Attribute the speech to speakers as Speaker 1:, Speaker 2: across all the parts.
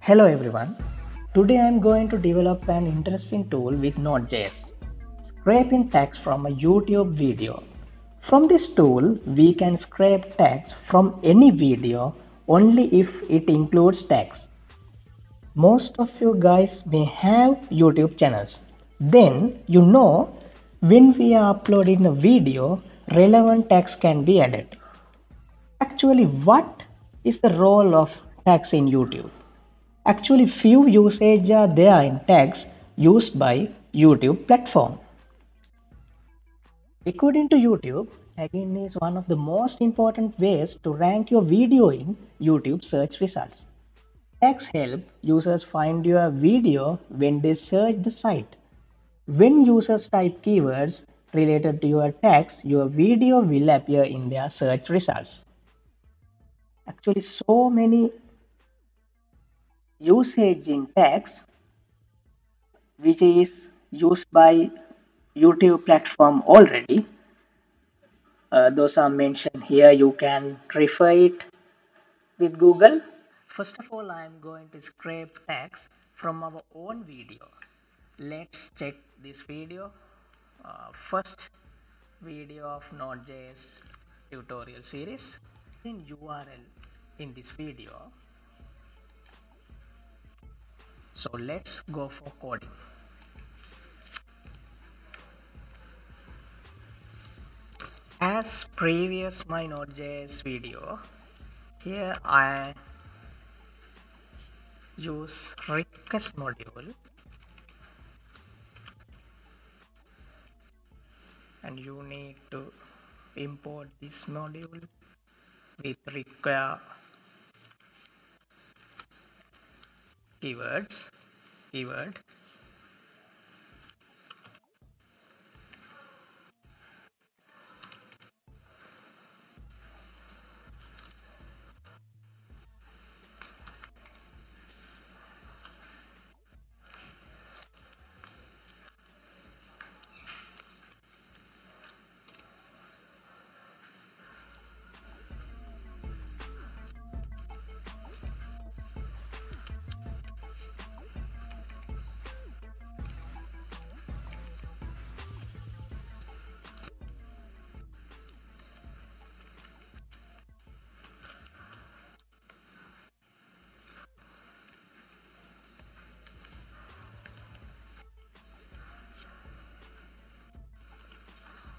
Speaker 1: Hello everyone. Today I am going to develop an interesting tool with Node.js. Scraping tags from a YouTube video. From this tool, we can scrape tags from any video only if it includes tags. Most of you guys may have YouTube channels. Then you know when we are uploading a video, relevant tags can be added. Actually, what is the role of tags in YouTube? Actually, few usage are there in tags used by YouTube platform. According to YouTube, tagging is one of the most important ways to rank your video in YouTube search results. Tags help users find your video when they search the site. When users type keywords related to your tags, your video will appear in their search results. Actually, so many usage in tags which is used by YouTube platform already. Uh, those are mentioned here. You can refer it with Google. First of all, I am going to scrape tags from our own video. Let's check this video. Uh, first video of Node.js tutorial series. In URL in this video so let's go for coding as previous my node.js video here I use request module and you need to import this module with require keywords keyword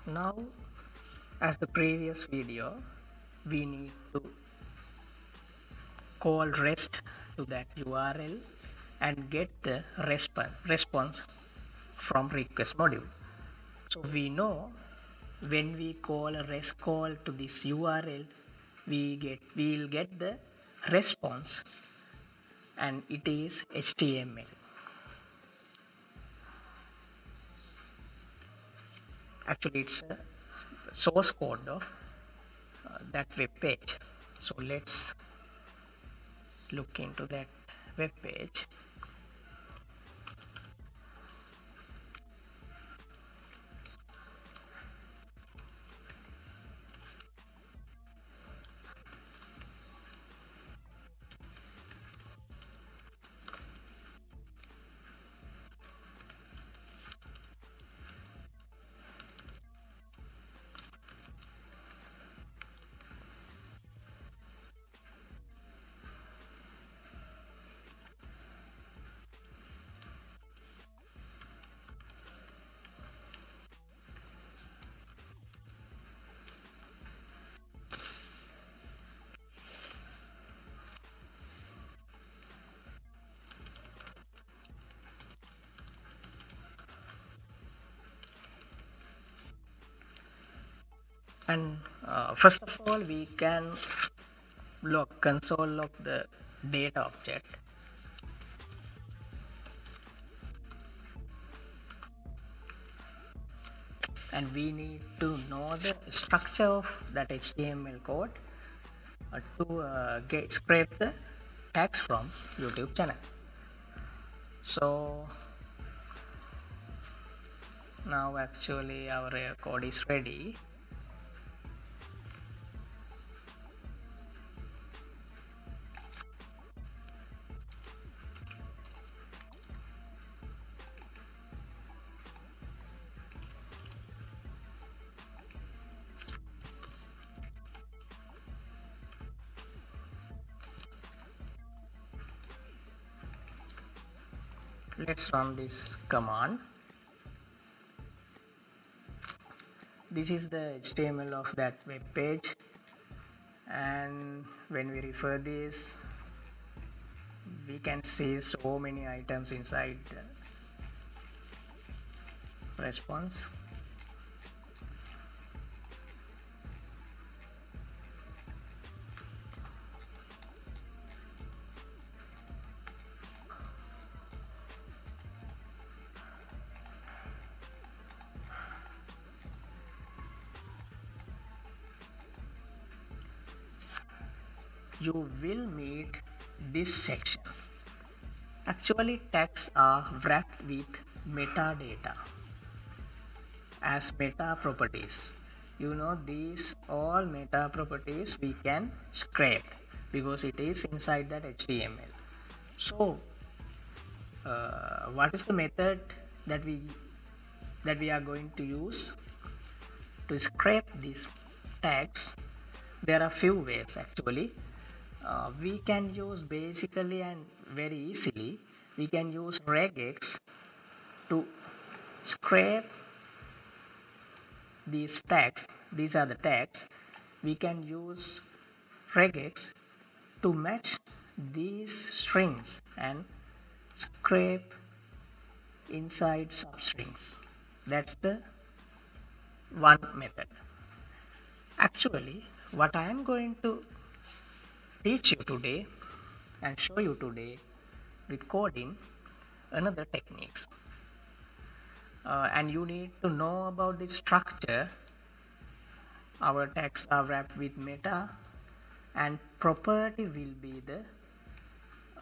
Speaker 1: now as the previous video we need to call rest to that url and get the resp response from request module. So we know when we call a rest call to this url we get we will get the response and it is html actually it's a source code of uh, that web page. So let's look into that web page and uh, first of all we can log console of the data object. And we need to know the structure of that HTML code uh, to uh, get scrape the tags from YouTube channel. So now actually our code is ready let's run this command. This is the HTML of that web page. And when we refer this we can see so many items inside response you will meet this section. Actually tags are wrapped with metadata as meta properties. You know these all meta properties we can scrape because it is inside that HTML. So uh, what is the method that we that we are going to use to scrape these tags there are few ways actually uh, we can use basically and very easily we can use regex to scrape these tags. These are the tags. We can use regex to match these strings and scrape inside substrings. That's the one method. Actually what I am going to teach you today and show you today with coding another techniques. Uh, and you need to know about the structure. Our tags are wrapped with meta and property will be the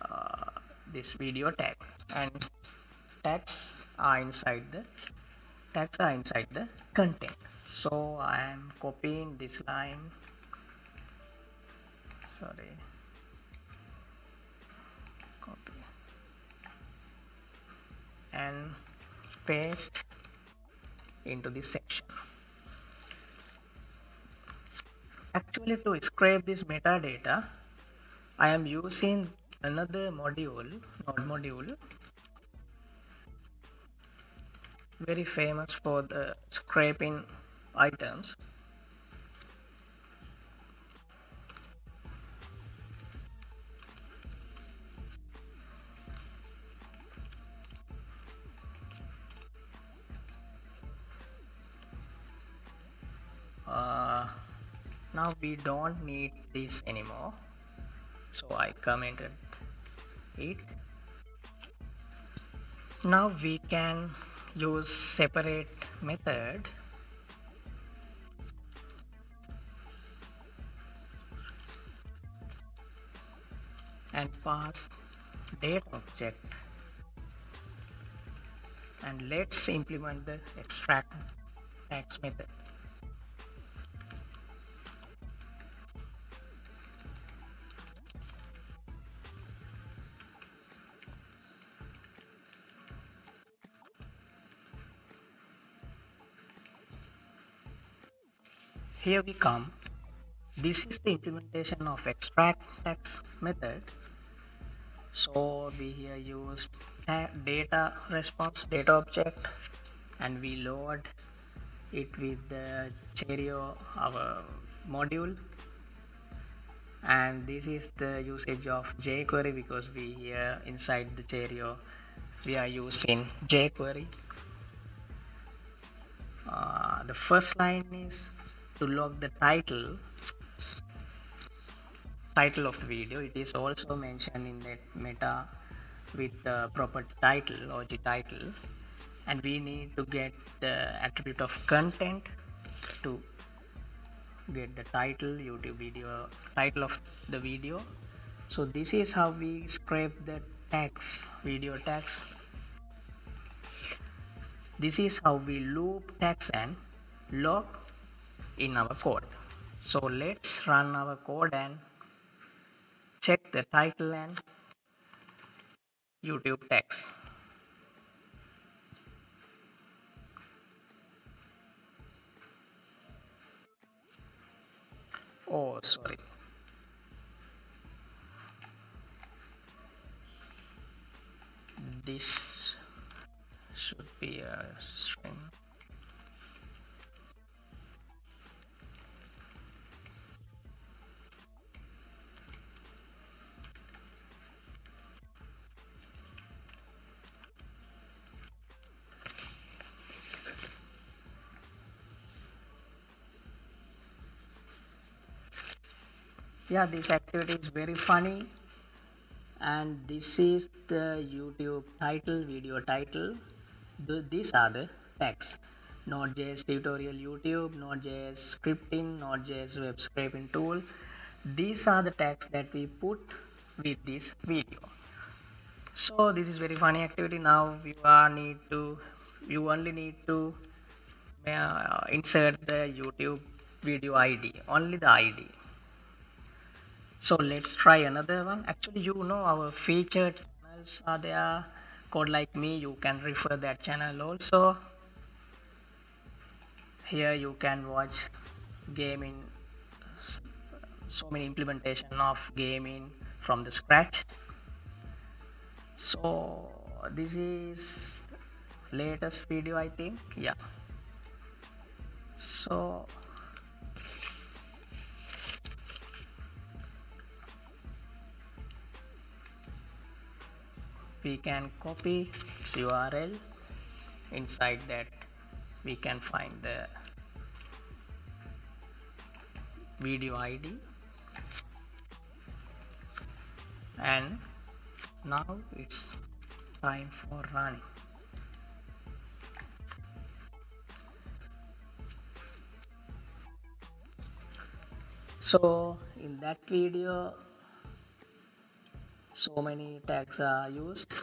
Speaker 1: uh, this video tag. And tags are inside the tags are inside the content. So I am copying this line sorry. Copy. And paste into this section. Actually to scrape this metadata I am using another module node module very famous for the scraping items now we don't need this anymore. So I commented it. Now we can use separate method. And pass date object. And let's implement the extract tags method here we come. This is the implementation of extract tags method. So we here use data response data object and we load it with the Cheerio our module. And this is the usage of jQuery because we here inside the Cheerio we are using jQuery. Uh, the first line is to log the title title of the video. It is also mentioned in that meta with the property title or the title. And we need to get the attribute of content to get the title youtube video title of the video. So this is how we scrape the tags video tags. This is how we loop tags and log in our code. So let's run our code and check the title and YouTube tags. Oh sorry. This should be a string yeah this activity is very funny. And this is the YouTube title video title. The, these are the tags Node.js tutorial YouTube Node.js scripting Node.js web scraping tool. These are the tags that we put with this video. So this is very funny activity. Now you are need to you only need to uh, insert the YouTube video ID only the ID so let's try another one. Actually you know our featured channels are there. Code like me you can refer that channel also. Here you can watch gaming so many implementation of gaming from the scratch. So this is latest video I think. Yeah. So we can copy its URL inside that we can find the video ID and now it's time for running. So in that video so many tags are used.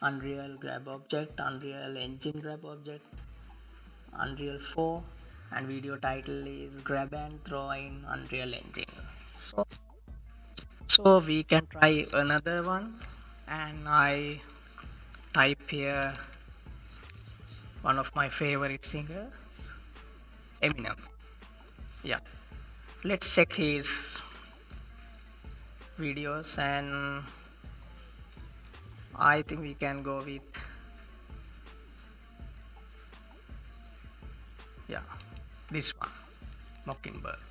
Speaker 1: Unreal grab object unreal engine grab object unreal 4 and video title is grab and throw in unreal engine. So so we can try another one. And i type here one of my favorite singers eminem. Yeah. Let's check his videos and I think we can go with yeah this one mockingbird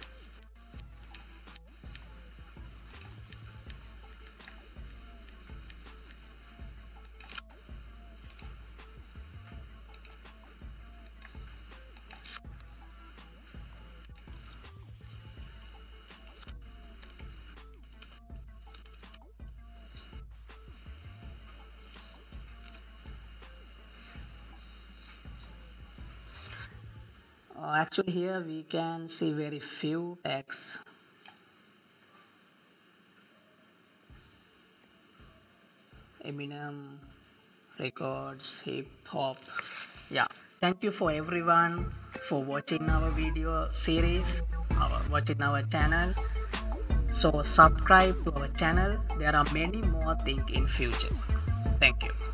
Speaker 1: uh, actually here we can see very few tags Eminem records hip hop. Yeah. Thank you for everyone for watching our video series our watching our channel. So subscribe to our channel. There are many more things in future. Thank you